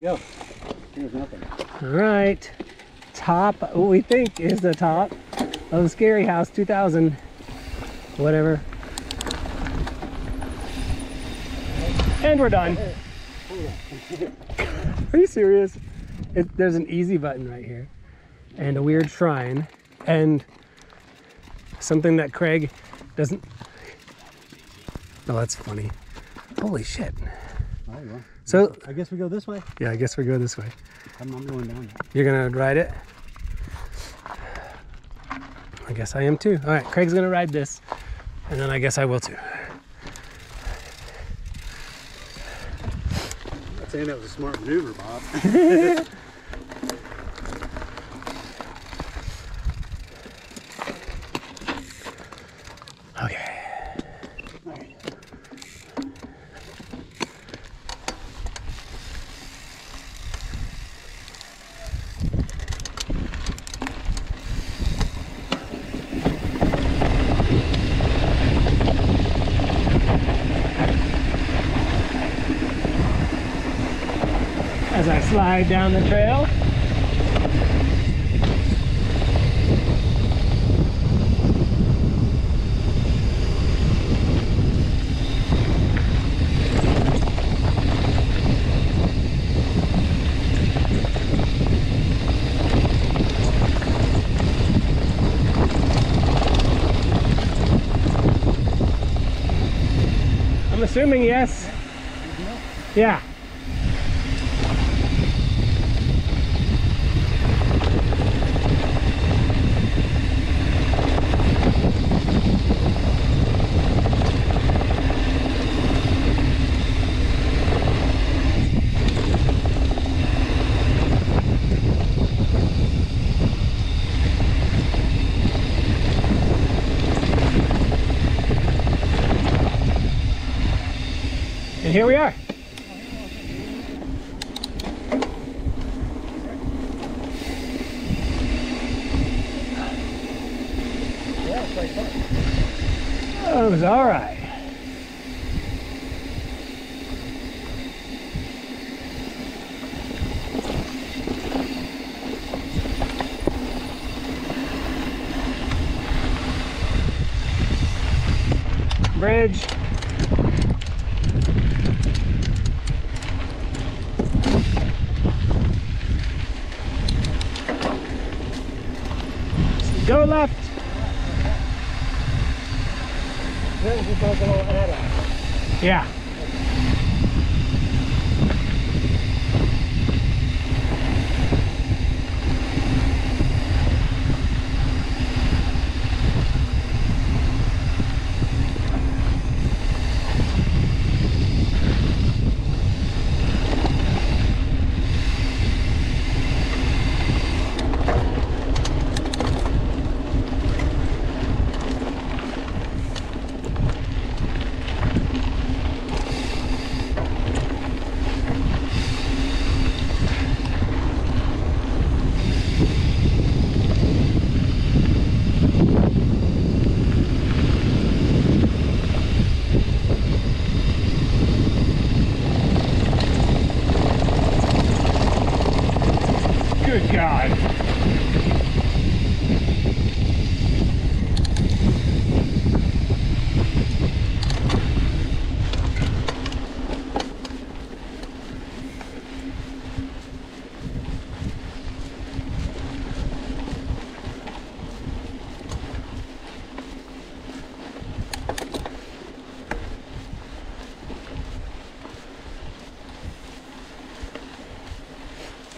Go. Here's nothing. All right. Top, what we think is the top of the Scary House 2000. Whatever. And we're done. Are you serious? It, there's an easy button right here. And a weird shrine. And something that Craig doesn't... Oh, that's funny. Holy shit. Oh, Well. So, I guess we go this way. yeah, I guess we go this way. I'm, I'm going down. You're gonna ride it? I guess I am too. All right, Craig's gonna ride this, and then I guess I will too. I'm not saying that was a smart maneuver, Bob. As I slide down the trail. I'm assuming yes. Yeah. And here we are. Oh, it was all right. Bridge. Go left. This is like a little add-on. Yeah. Good God.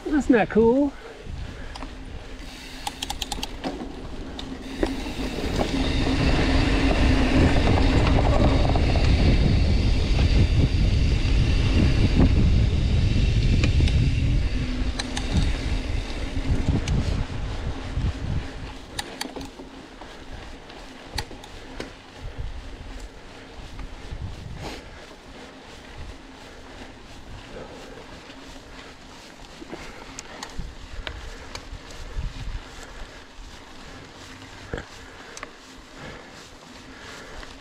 Not that cool.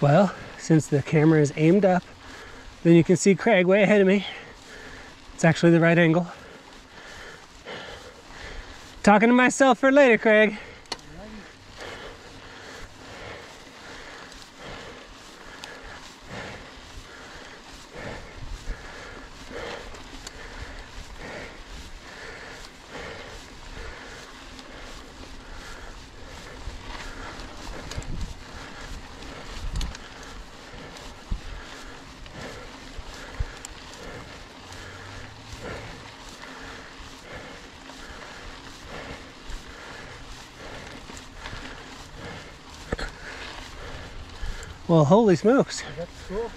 Well, since the camera is aimed up, then you can see Craig way ahead of me. It's actually the right angle. Talking to myself for later, Craig. Well, holy smokes. That's cool.